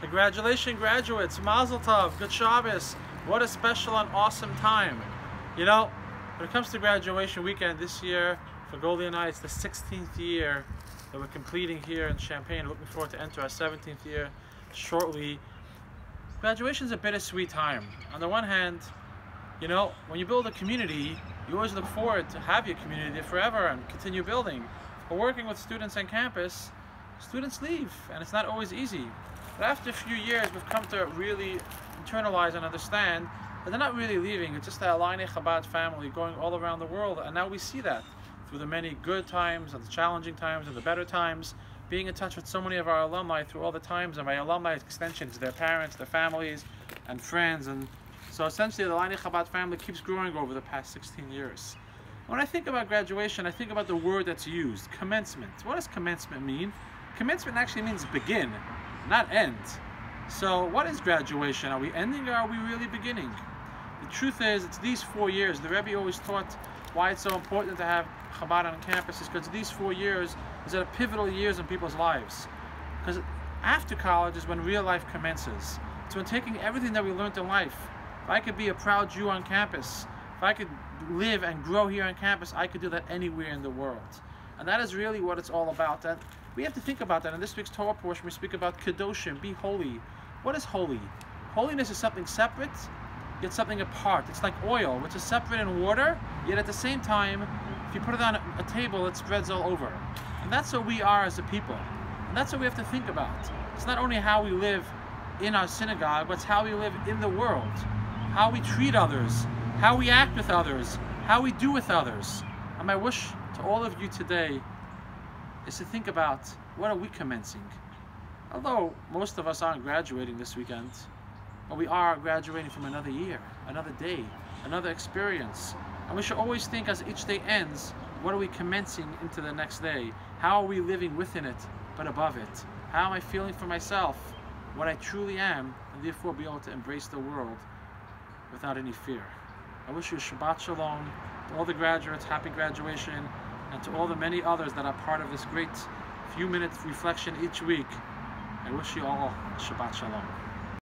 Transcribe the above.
Congratulations, graduates. Mazel tov. Good Shabbos. What a special and awesome time. You know, when it comes to graduation weekend this year, for Goldie and I, it's the 16th year that we're completing here in Champaign. Looking forward to enter our 17th year shortly. Graduation is a bittersweet time. On the one hand, you know, when you build a community, you always look forward to have your community forever and continue building. But working with students on campus, students leave, and it's not always easy. But after a few years, we've come to really internalize and understand that they're not really leaving. It's just the Illini Chabad family going all around the world, and now we see that through the many good times and the challenging times and the better times, being in touch with so many of our alumni through all the times, and my alumni extensions, their parents, their families, and friends, and so essentially the Illini Chabad family keeps growing over the past 16 years. When I think about graduation, I think about the word that's used, commencement. What does commencement mean? Commencement actually means begin not end. So what is graduation? Are we ending or are we really beginning? The truth is, it's these four years. The Rebbe always taught why it's so important to have Chabad on campus is because these four years is at a pivotal years in people's lives. Because after college is when real life commences. It's when taking everything that we learned in life. If I could be a proud Jew on campus, if I could live and grow here on campus, I could do that anywhere in the world. And that is really what it's all about. That we have to think about that. In this week's Torah portion, we speak about Kedoshim, be holy. What is holy? Holiness is something separate, yet something apart. It's like oil, which is separate in water, yet at the same time, if you put it on a table, it spreads all over. And that's what we are as a people. And that's what we have to think about. It's not only how we live in our synagogue, but it's how we live in the world. How we treat others, how we act with others, how we do with others. And my wish to all of you today is to think about what are we commencing? Although most of us aren't graduating this weekend, but we are graduating from another year, another day, another experience. And we should always think as each day ends, what are we commencing into the next day? How are we living within it, but above it? How am I feeling for myself, what I truly am, and therefore be able to embrace the world without any fear. I wish you Shabbat Shalom, all the graduates, happy graduation, and to all the many others that are part of this great few minutes reflection each week. I wish you all Shabbat Shalom.